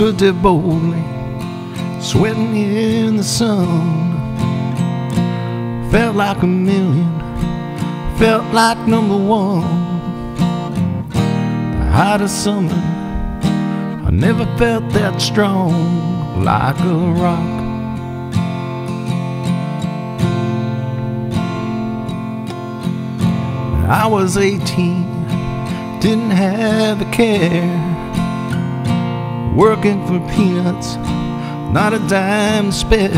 stood boldly, sweating in the sun. Felt like a million, felt like number one. The height of summer, I never felt that strong, like a rock. I was 18, didn't have a care. Working for peanuts, not a dime spare.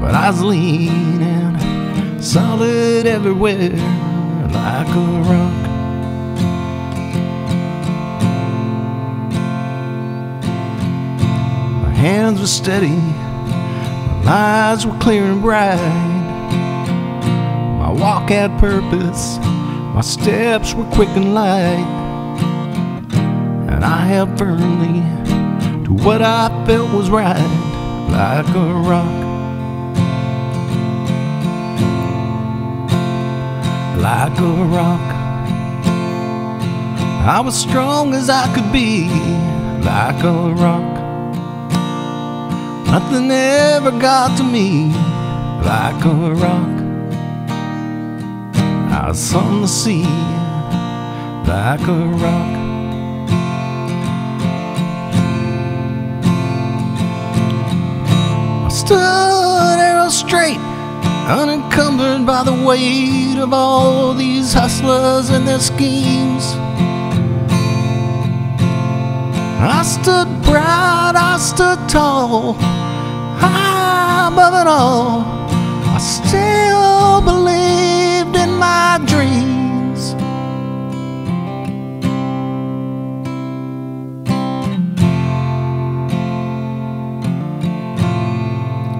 But I was lean and solid everywhere, like a rock. My hands were steady, my eyes were clear and bright. My walk had purpose, my steps were quick and light. I held firmly to what I felt was right, like a rock. Like a rock. I was strong as I could be, like a rock. Nothing ever got to me, like a rock. I was on the sea, like a rock. Unencumbered by the weight of all these hustlers and their schemes. I stood proud, I stood tall, high above it all. I still believed in my dreams.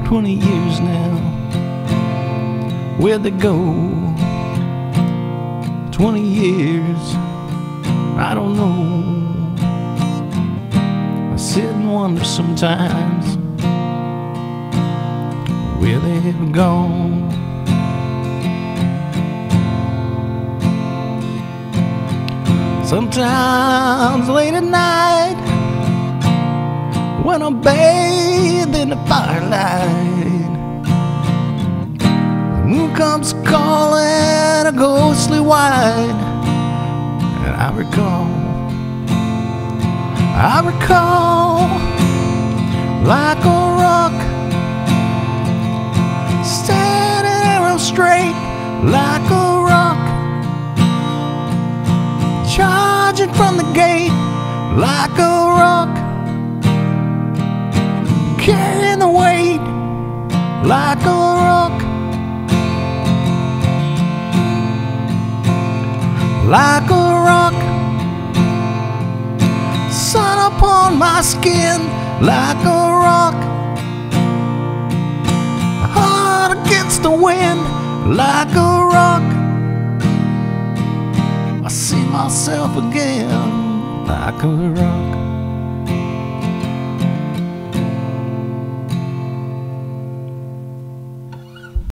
Twenty years now, where'd they go? Twenty years, I don't know. I sit and wonder sometimes where they've gone. Sometimes late at night, when I'm bathed in the firelight, comes calling a ghostly white, and I recall, I recall, like a rock, standing arrow straight, like a like a rock, sun upon my skin like a rock, heart against the wind like a rock. I see myself again like a rock.